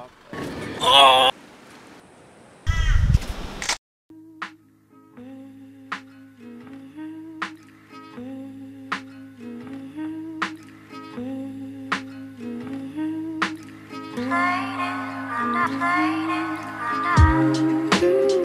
Oh! I'm not fighting, I'm not.